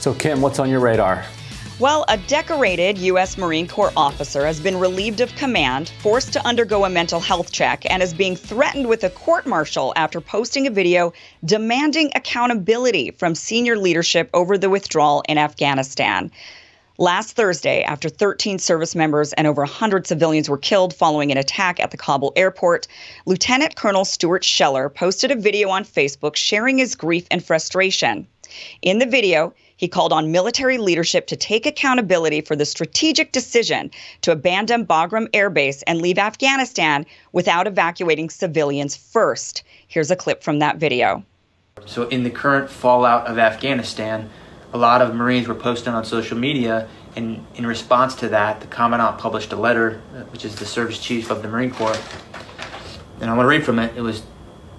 So, Kim, what's on your radar? Well, a decorated U.S. Marine Corps officer has been relieved of command, forced to undergo a mental health check, and is being threatened with a court martial after posting a video demanding accountability from senior leadership over the withdrawal in Afghanistan. Last Thursday, after 13 service members and over 100 civilians were killed following an attack at the Kabul airport, Lieutenant Colonel Stuart Scheller posted a video on Facebook sharing his grief and frustration. In the video, he called on military leadership to take accountability for the strategic decision to abandon Bagram Air Base and leave Afghanistan without evacuating civilians first. Here's a clip from that video. So, in the current fallout of Afghanistan, a lot of Marines were posting on social media, and in response to that, the Commandant published a letter, uh, which is the Service Chief of the Marine Corps. And I'm going to read from it. It was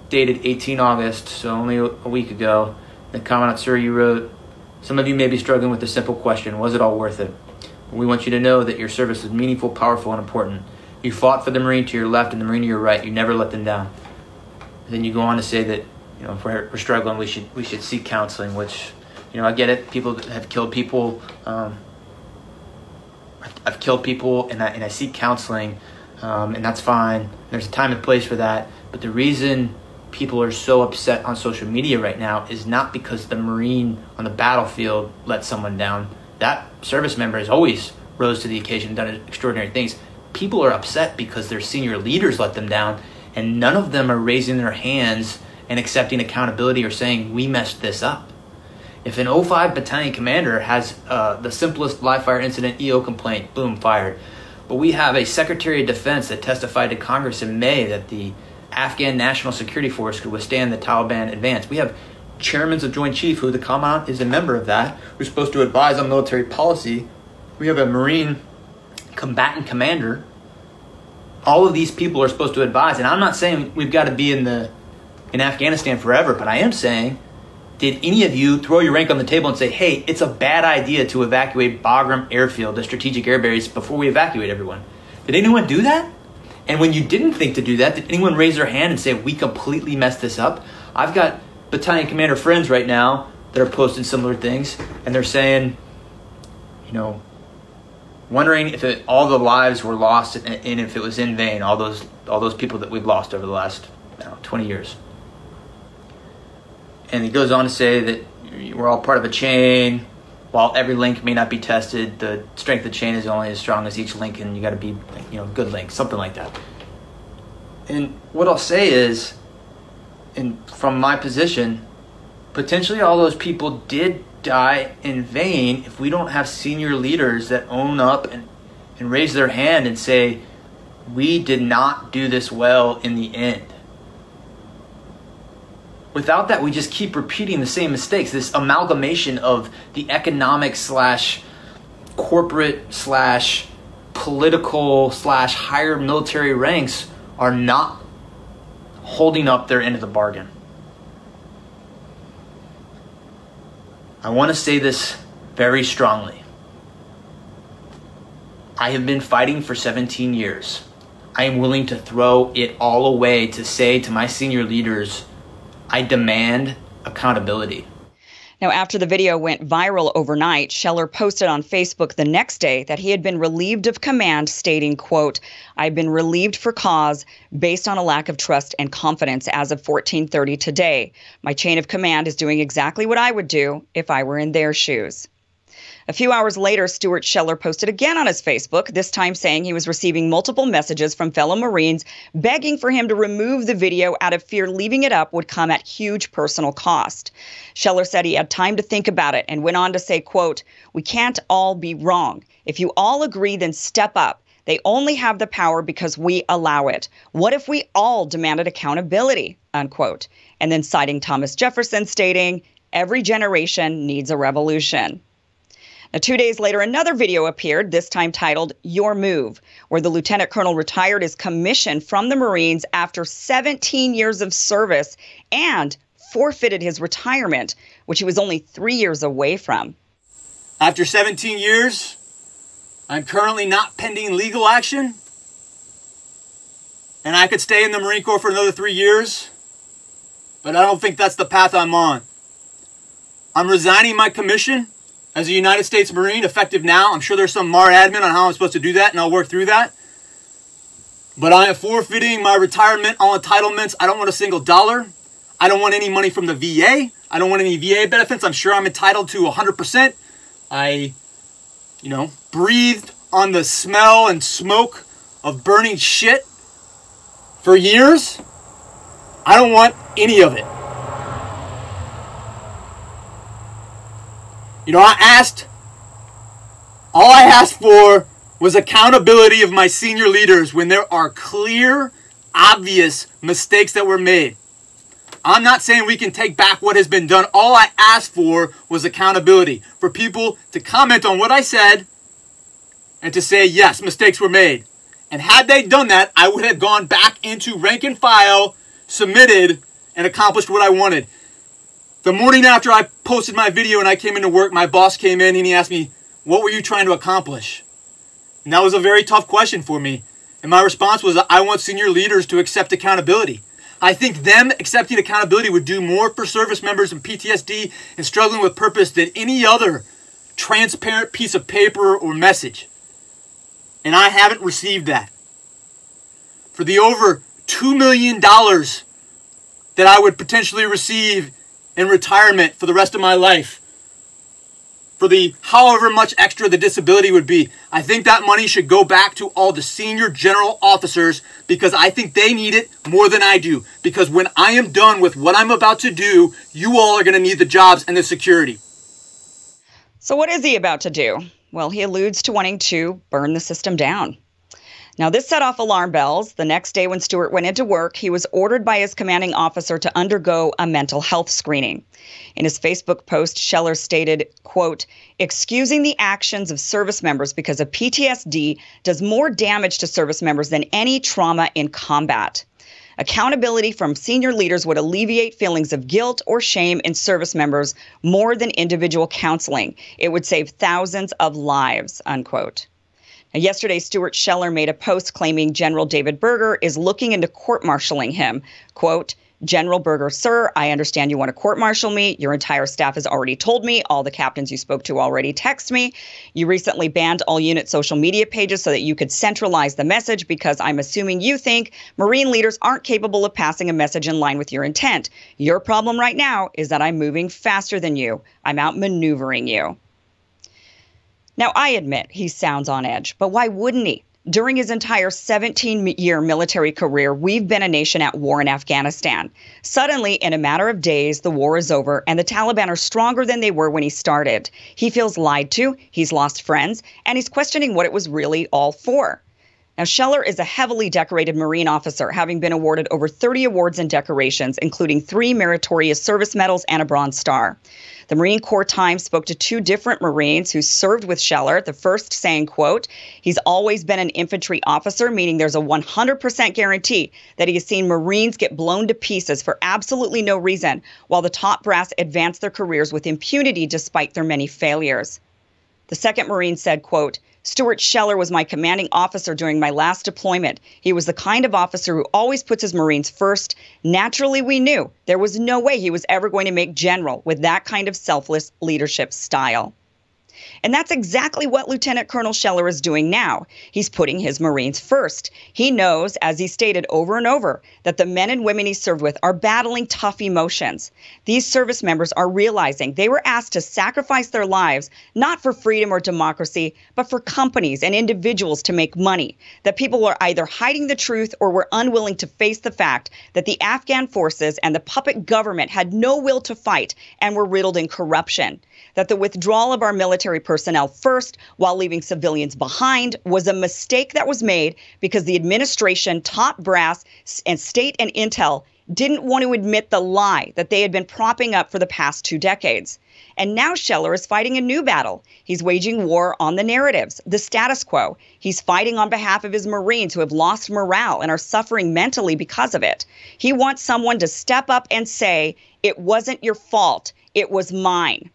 dated 18 August, so only a week ago. The Commandant, sir, you wrote, some of you may be struggling with the simple question Was it all worth it? We want you to know that your service is meaningful, powerful, and important. You fought for the Marine to your left and the Marine to your right. You never let them down. And then you go on to say that you know if we're, we're, struggling, we should we should seek counseling. Which you know I get it. People have killed people. Um, I've killed people, and I and I seek counseling, um, and that's fine. There's a time and place for that. But the reason people are so upset on social media right now is not because the Marine on the battlefield let someone down. That service member has always rose to the occasion and done extraordinary things. People are upset because their senior leaders let them down, and none of them are raising their hands and accepting accountability or saying, We messed this up. If an 05 battalion commander has uh, the simplest live fire incident EO complaint, boom, fired. But we have a Secretary of Defense that testified to Congress in May that the Afghan National Security Force could withstand the Taliban advance. We have chairmen of Joint Chief, who the Commandant is a member of that, who's supposed to advise on military policy. We have a Marine combatant commander. All of these people are supposed to advise, and I'm not saying we've got to be in the in Afghanistan forever, but I am saying, did any of you throw your rank on the table and say, "Hey, it's a bad idea to evacuate Bagram Airfield, the strategic air base, before we evacuate everyone"? Did anyone do that? And when you didn't think to do that, did anyone raise their hand and say, we completely messed this up? I've got battalion commander friends right now that are posting similar things, and they're saying, you know, wondering if it, all the lives were lost and, and, if it was in vain, all those, all those people that we've lost over the last know, 20 years. And he goes on to say that we're all part of a chain, while every link may not be tested, the strength of the chain is only as strong as each link, and you got to be, you know, good link, something like that. And what I'll say is, and from my position, potentially all those people did die in vain if we don't have senior leaders that own up and, and raise their hand and say, we did not do this well in the end. Without that, we just keep repeating the same mistakes. This amalgamation of the economic slash corporate slash political slash higher military ranks are not holding up their end of the bargain. I want to say this very strongly. I have been fighting for 17 years. I am willing to throw it all away to say to my senior leaders, I demand accountability. Now, after the video went viral overnight, Scheller posted on Facebook the next day that he had been relieved of command, stating, quote, I've been relieved for cause based on a lack of trust and confidence as of 1430 today. My chain of command is doing exactly what I would do if I were in their shoes. A few hours later, Stuart Scheller posted again on his Facebook, this time saying he was receiving multiple messages from fellow Marines begging for him to remove the video out of fear leaving it up would come at huge personal cost. Scheller said he had time to think about it and went on to say, quote, "We can't all be wrong. If you all agree, then step up. They only have the power because we allow it. What if we all demanded accountability?" unquote. And then citing Thomas Jefferson stating, "Every generation needs a revolution." Now, two days later, another video appeared, this time titled Your Move, where the lieutenant colonel retired his commission from the Marines after 17 years of service and forfeited his retirement, which he was only three years away from. After 17 years, I'm currently not pending legal action, and I could stay in the Marine Corps for another three years, but I don't think that's the path I'm on. I'm resigning my commission as a United States Marine, effective now. I'm sure there's some MARADMIN on how I'm supposed to do that, and I'll work through that. But I am forfeiting my retirement all entitlements. I don't want a single dollar. I don't want any money from the VA. I don't want any VA benefits. I'm sure I'm entitled to 100%. I, you know, breathed on the smell and smoke of burning shit for years. I don't want any of it. You know, I asked, all I asked for was accountability of my senior leaders when there are clear, obvious mistakes that were made. I'm not saying we can take back what has been done. All I asked for was accountability for people to comment on what I said and to say, yes, mistakes were made. And had they done that, I would have gone back into rank and file, submitted, and accomplished what I wanted. The morning after I posted my video and I came into work, my boss came in and he asked me, What were you trying to accomplish? And that was a very tough question for me. And my response was, I want senior leaders to accept accountability. I think them accepting accountability would do more for service members and PTSD and struggling with purpose than any other transparent piece of paper or message. And I haven't received that. For the over $2 million that I would potentially receive in retirement for the rest of my life, for the however much extra the disability would be. I think that money should go back to all the senior general officers because I think they need it more than I do. Because when I am done with what I'm about to do, you all are going to need the jobs and the security. So, what is he about to do? Well, he alludes to wanting to burn the system down. Now, this set off alarm bells. The next day, when Stuart went into work, he was ordered by his commanding officer to undergo a mental health screening. In his Facebook post, Scheller stated, quote, excusing the actions of service members because of PTSD does more damage to service members than any trauma in combat. Accountability from senior leaders would alleviate feelings of guilt or shame in service members more than individual counseling. It would save thousands of lives, unquote. Now, yesterday, Stuart Scheller made a post claiming General David Berger is looking into court martialing him. Quote, General Berger, sir, I understand you want to court martial me. Your entire staff has already told me. All the captains you spoke to already text me. You recently banned all unit social media pages so that you could centralize the message because I'm assuming you think Marine leaders aren't capable of passing a message in line with your intent. Your problem right now is that I'm moving faster than you. I'm outmaneuvering you. Now, I admit he sounds on edge, but why wouldn't he? During his entire 17 year military career, we've been a nation at war in Afghanistan. Suddenly, in a matter of days, the war is over and the Taliban are stronger than they were when he started. He feels lied to, he's lost friends, and he's questioning what it was really all for. Now, Scheller is a heavily decorated Marine officer, having been awarded over 30 awards and decorations, including three meritorious service medals and a Bronze Star. The Marine Corps Times spoke to two different Marines who served with Scheller. The first saying, quote, he's always been an infantry officer, meaning there's a 100% guarantee that he has seen Marines get blown to pieces for absolutely no reason, while the top brass advance their careers with impunity despite their many failures. The second Marine said, quote, Stuart Scheller was my commanding officer during my last deployment. He was the kind of officer who always puts his Marines first. Naturally, we knew there was no way he was ever going to make general with that kind of selfless leadership style. And that's exactly what Lieutenant Colonel Scheller is doing now. He's putting his Marines first. He knows, as he stated over and over, that the men and women he served with are battling tough emotions. These service members are realizing they were asked to sacrifice their lives not for freedom or democracy, but for companies and individuals to make money. That people were either hiding the truth or were unwilling to face the fact that the Afghan forces and the puppet government had no will to fight and were riddled in corruption that the withdrawal of our military personnel first while leaving civilians behind was a mistake that was made because the administration, top brass, and state and intel didn't want to admit the lie that they had been propping up for the past two decades. And now Scheller is fighting a new battle. He's waging war on the narratives, the status quo. He's fighting on behalf of his Marines who have lost morale and are suffering mentally because of it. He wants someone to step up and say, It wasn't your fault, it was mine.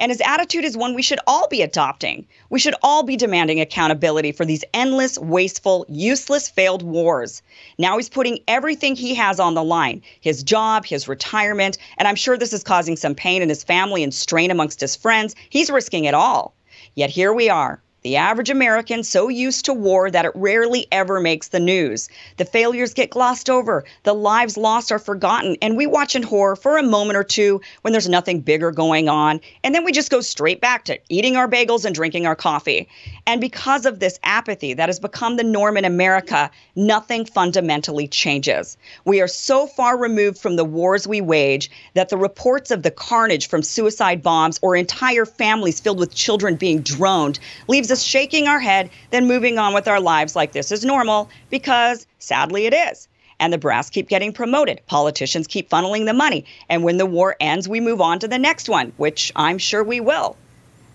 And his attitude is one we should all be adopting. We should all be demanding accountability for these endless, wasteful, useless, failed wars. Now he's putting everything he has on the line his job, his retirement, and I'm sure this is causing some pain in his family and strain amongst his friends. He's risking it all. Yet here we are, the average American so used to war that it rarely ever makes the news. The failures get glossed over, the lives lost are forgotten, and we watch in horror for a moment or two when there's nothing bigger going on, and then we just go straight back to eating our bagels and drinking our coffee. And because of this apathy that has become the norm in America, nothing fundamentally changes. We are so far removed from the wars we wage that the reports of the carnage from suicide bombs or entire families filled with children being droned leaves us shaking our head, then moving on with our lives like this is normal, because sadly it is. And the brass keep getting promoted. Politicians keep funneling the money. And when the war ends, we move on to the next one, which I'm sure we will.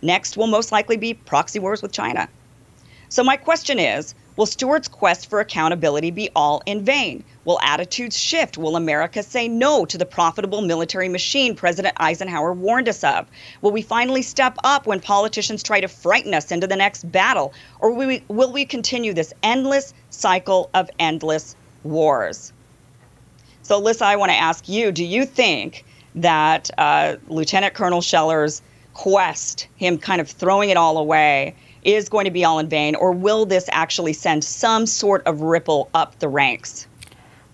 Next will most likely be proxy wars with China. So, my question is Will Stuart's quest for accountability be all in vain? Will attitudes shift? Will America say no to the profitable military machine President Eisenhower warned us of? Will we finally step up when politicians try to frighten us into the next battle? Or will we, will we continue this endless cycle of endless wars? So, Lissa, I want to ask you do you think that uh, Lieutenant Colonel Scheller's quest, him kind of throwing it all away, is going to be all in vain, or will this actually send some sort of ripple up the ranks?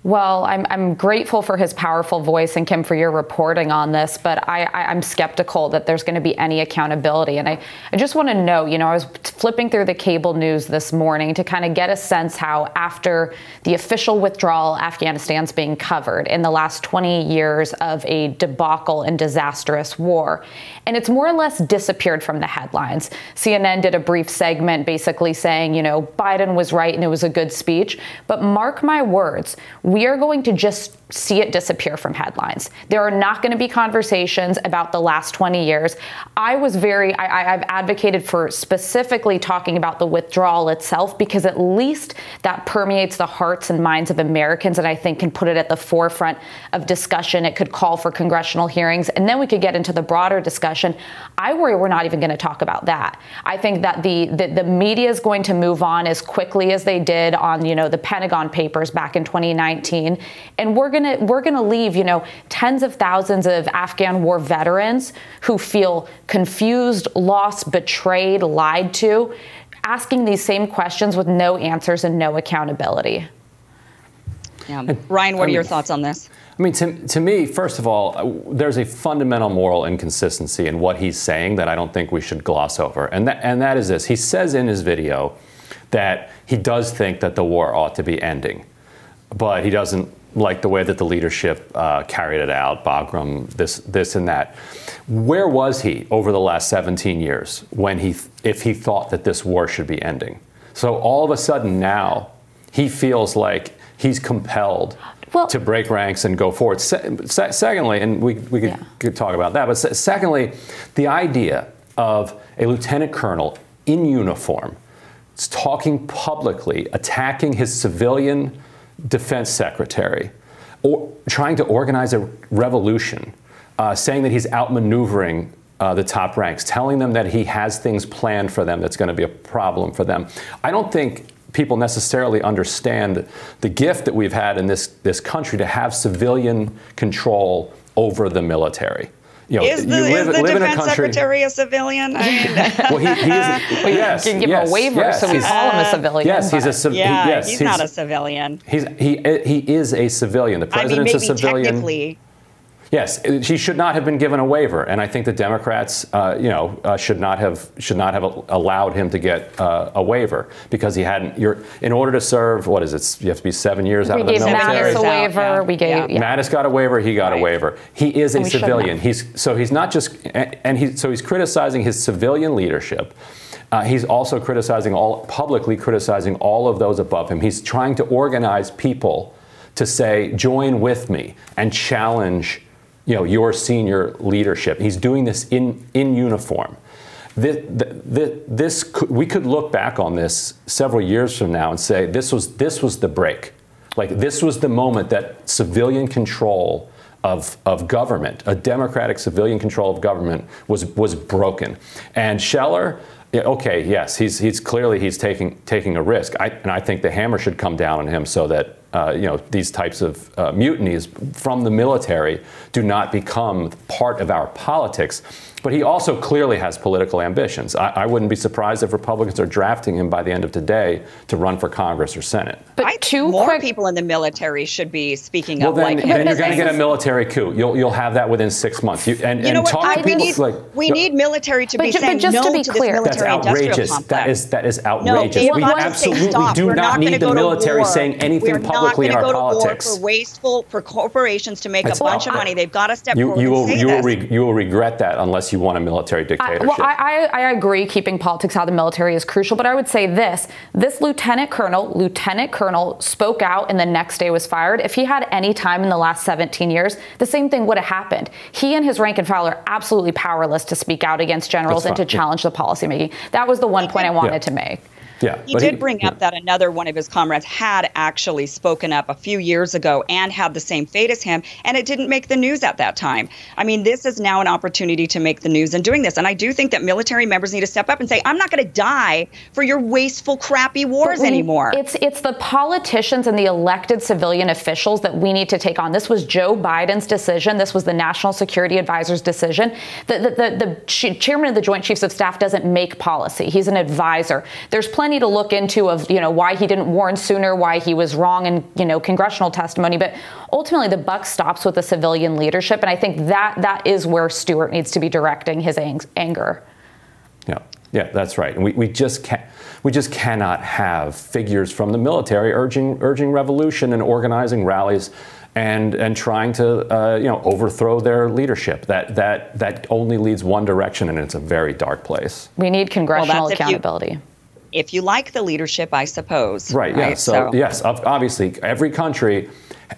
Well, I'm, I'm grateful for his powerful voice and Kim for your reporting on this, but I, I, am skeptical that there's going to be any accountability. And I, I just want to know, you know, I was flipping through the cable news this morning to kind of get a sense how, after the official withdrawal, Afghanistan's being covered in the last 20 years of a debacle and disastrous war. And it's more or less disappeared from the headlines. CNN did a brief segment basically saying, you know, Biden was right and it was a good speech. But mark my words, we are going to just see it disappear from headlines. There are not going to be conversations about the last 20 years. I was very, I, have advocated for specifically talking about the withdrawal itself because at least that permeates the hearts and minds of Americans and I think can put it at the forefront of discussion. It could call for congressional hearings and then we could get into the broader discussion. I worry we're not even going to talk about that. I think that the, the, the media is going to move on as quickly as they did on, you know, the Pentagon Papers back in 2019 and we're going gonna we're gonna leave you know tens of thousands of Afghan war veterans who feel confused, lost, betrayed, lied to, asking these same questions with no answers and no accountability. Yeah. Ryan, what are your thoughts on this? I mean, to, to me, first of all, uh, there's a fundamental moral inconsistency in what he's saying that I don't think we should gloss over. And that, and that is this he says in his video that he does think that the war ought to be ending, but he doesn't like the way that the leadership uh, carried it out, Bagram, this, this and that. Where was he over the last 17 years when he, if he thought that this war should be ending? So all of a sudden now, he feels like he's compelled well, to break ranks and go forward. Se- se- secondly, and we, we could, yeah. could, talk about that, but se- secondly, the idea of a lieutenant colonel in uniform talking publicly, attacking his civilian defense secretary, or trying to organize a revolution, uh, saying that he's outmaneuvering uh, the top ranks, telling them that he has things planned for them that's going to be a problem for them. I don't think people necessarily understand the gift that we've had in this, this country to have civilian control over the military you know, is the, you live, is the live defense country, secretary a civilian? I mean, well, he, he is. Well, yes, can give yes, him a waiver, yes, so we call him a uh, civilian. Yes, he's a civilian. Yeah, yes, he's, he's, not a civilian. He's he he is a civilian. The president's I mean, a civilian. Technically, Yes, she should not have been given a waiver, and I think the Democrats, uh, you know, uh, should not have should not have allowed him to get uh, a waiver because he hadn't. You're in order to serve. What is it? You have to be seven years we out of the military. We gave Mattis a waiver. Yeah. We gave yeah. Mattis got a waiver. He got right. a waiver. He is a civilian. He's so he's not just and he so he's criticizing his civilian leadership. Uh, he's also criticizing all publicly criticizing all of those above him. He's trying to organize people to say, join with me and challenge you know, your senior leadership. He's doing this in, in uniform. This, this, this could, we could look back on this several years from now and say this was, this was the break. Like this was the moment that civilian control of, of government, a democratic civilian control of government, was, was broken. And Scheller, okay, yes, he's, he's clearly he's taking, taking a risk. I, and I think the hammer should come down on him so that uh, you know, these types of uh, mutinies from the military do not become part of our politics. But he also clearly has political ambitions. I, I, wouldn't be surprised if Republicans are drafting him by the end of today to run for Congress or Senate. But I two more quick... people in the military should be speaking well, up then, like him. Then you're going to get a military coup. You'll you'll have that within six months. You, and, you and know what? talk I, to people need, like we need military to but be ju- saying just no to be to clear, this that's outrageous. That is that is outrageous. No, we absolutely do not, not need the military saying anything publicly in our go politics. To war for wasteful for corporations to make That's a bunch of money. They've got to step you, forward you will, and say you will, you will regret that unless you want a military dictatorship. I, well, I, I, I agree keeping politics out of the military is crucial, but I would say this. This lieutenant colonel, lieutenant colonel spoke out and the next day was fired. If he had any time in the last 17 years, the same thing would have happened. He and his rank and file are absolutely powerless to speak out against generals and to challenge the policymaking. That was the one point I wanted Yeah. to make. Yeah, He but did bring up that another one of his comrades had actually spoken up a few years ago and had the same fate as him, and it didn't make the news at that time. I mean, this is now an opportunity to make the news in doing this. And I do think that military members need to step up and say, I'm not going to die for your wasteful, crappy wars we- anymore. It's it's the politicians and the elected civilian officials that we need to take on. This was Joe Biden's decision. This was the National Security Advisor's decision. The the, the, the chairman of the Joint Chiefs of Staff doesn't make policy. He's an advisor. There's plenty to look into of you know why he didn't warn sooner, why he was wrong in you know congressional testimony. But ultimately, the buck stops with the civilian leadership, and I think that that is where Stuart needs to be directing his ang- anger. Yeah, yeah, that's right. And we, we just can't we just cannot have figures from the military urging urging revolution and organizing rallies and and trying to uh, you know overthrow their leadership. That that that only leads one direction, and it's a very dark place. We need congressional if you- accountability. If you like the leadership, I suppose. Right. Yeah. So, yes, obviously, every country,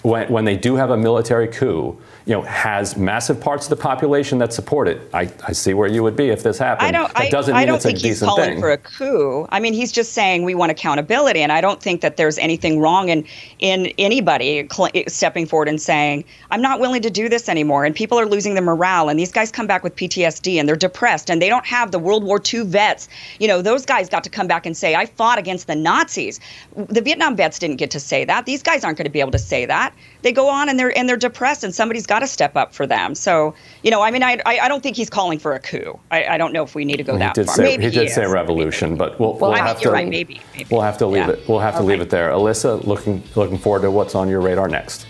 when, when they do have a military coup, you know, has massive parts of the population that support it. I, I see where you would be if this happened. I don't. That I, doesn't I mean don't it's a think he's decent calling thing. for a coup. I mean, he's just saying we want accountability, and I don't think that there's anything wrong in in anybody stepping forward and saying I'm not willing to do this anymore. And people are losing their morale, and these guys come back with PTSD, and they're depressed, and they don't have the World War II vets. You know, those guys got to come back and say I fought against the Nazis. The Vietnam vets didn't get to say that. These guys aren't going to be able to say that. They go on and they're and they're depressed, and somebody's got to step up for them. So, you know, I mean, I, I, don't think he's calling for a coup. I, I don't know if we need to go he that did far. say maybe he did is. say revolution, but we'll, Well, we'll I have to right, maybe, maybe. we'll have to leave Yeah. it we'll have to leave it there. Alyssa, looking looking forward to what's on your radar next.